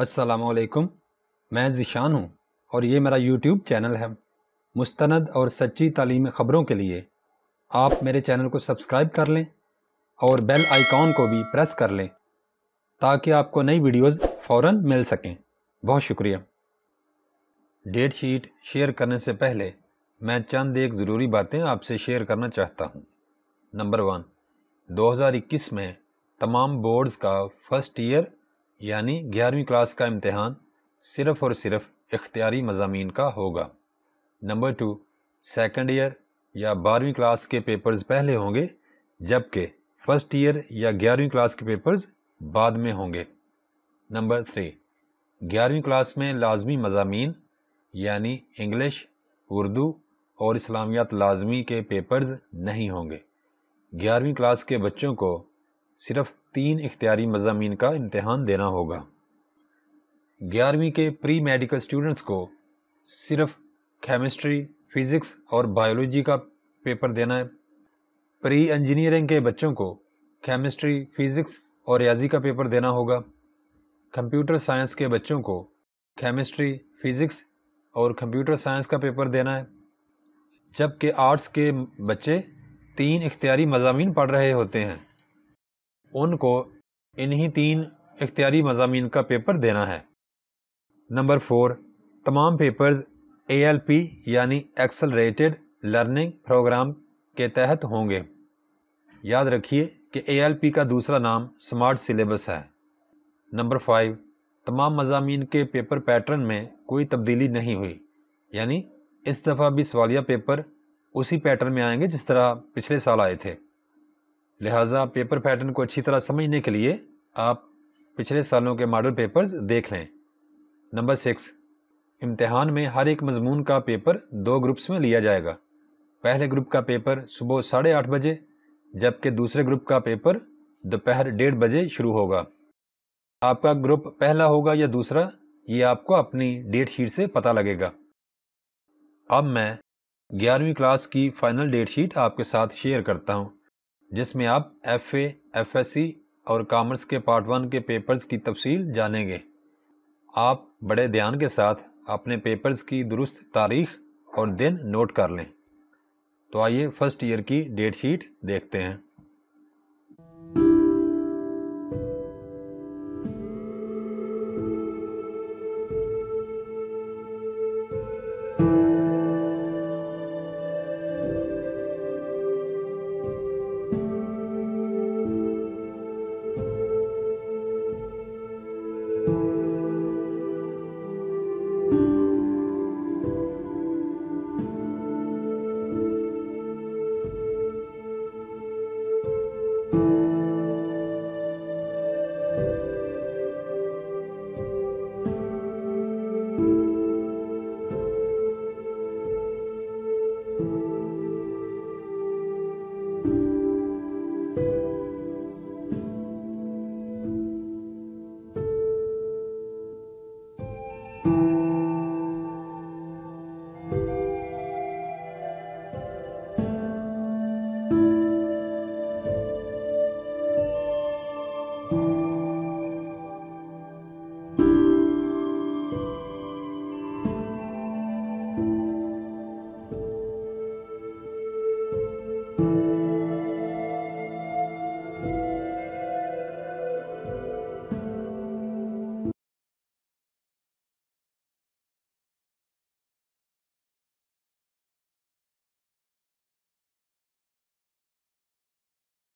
السلام علیکم، میں ذیشان ہوں اور یہ میرا یوٹیوب چینل ہے۔ مستند اور سچی تعلیمی خبروں کے لیے آپ میرے چینل کو سبسکرائب کر لیں اور بیل آئیکن کو بھی پریس کر لیں تاکہ آپ کو نئی ویڈیوز فوراً مل سکیں۔ بہت شکریہ۔ ڈیٹ شیٹ شیئر کرنے سے پہلے میں چند ایک ضروری باتیں آپ سے شیئر کرنا چاہتا ہوں۔ نمبر ون، دو ہزار اکیس میں تمام بورڈز کا فرسٹ ایئر یعنی گیارہویں کلاس کا امتحان صرف اور صرف اختیاری مضامین کا ہوگا۔ نمبر ٹو سیکنڈ ایئر یا بارہویں کلاس کے پیپرز پہلے ہوں گے، جبکہ فرسٹ ایئر یا گیارہویں کلاس کے پیپرز بعد میں ہوں گے۔ نمبر تھری، گیارہویں کلاس میں لازمی مضامین یعنی انگلش، اردو اور اسلامیات لازمی کے پیپرز نہیں ہوں گے۔ گیارہویں کلاس کے بچوں کو صرف تین اختیاری مضامین کا امتحان دینا ہوگا۔ گیارہویں کے پری میڈیکل سٹوڈنٹس کو صرف کیمسٹری فزکس اور بایولوجی کا پیپر دینا ہے۔ پری انجینئرنگ کے بچوں کو کیمسٹری فزکس اور ریاضی کا پیپر دینا ہوگا۔ کمپیوٹر سائنس کے بچوں کو کیمسٹری فزکس اور کمپیوٹر سائنس کا پیپر دینا ہے۔ جبکہ آرٹس کے بچے تین اختیاری مضامین پڑھ رہے ہوتے ہیں۔ ان کو انہی تین اختیاری مضامین کا پیپر دینا ہے۔ نمبر فور، تمام پیپرز اے ایل پی یعنی ایکسلریٹڈ لرننگ پروگرام کے تحت ہوں گے۔ یاد رکھیے کہ اے ایل پی کا دوسرا نام سمارٹ سلیبس ہے۔ نمبر فائیو، تمام مضامین کے پیپر پیٹرن میں کوئی تبدیلی نہیں ہوئی۔ یعنی اس دفعہ بھی سوالیہ پیپر اسی پیٹرن میں آئیں گے جس طرح پچھلے سال آئے تھے۔ لہٰذا پیپر پیٹرن کو اچھی طرح سمجھنے کے لیے آپ پچھلے سالوں کے ماڈل پیپرز دیکھ لیں۔ نمبر سکس، امتحان میں ہر ایک مضمون کا پیپر دو گروپس میں لیا جائے گا۔ پہلے گروپ کا پیپر صبح ساڑھے آٹھ بجے، جبکہ دوسرے گروپ کا پیپر دوپہر ڈیڑھ بجے شروع ہوگا۔ آپ کا گروپ پہلا ہوگا یا دوسرا، یہ آپ کو اپنی ڈیٹ شیٹ سے پتہ لگے گا۔ اب میں گیارہویں کلاس کی فائنل ڈیٹ شیٹ آپ کے ساتھ شیئر کرتا ہوں۔ جس میں آپ F A F S C اور کامرس کے پارٹ ون کے پیپرز کی تفصیل جانیں گے۔ آپ بڑے دھیان کے ساتھ اپنے پیپرز کی درست تاریخ اور دن نوٹ کر لیں۔ تو آئیے فرسٹ ایئر کی ڈیٹ شیٹ دیکھتے ہیں۔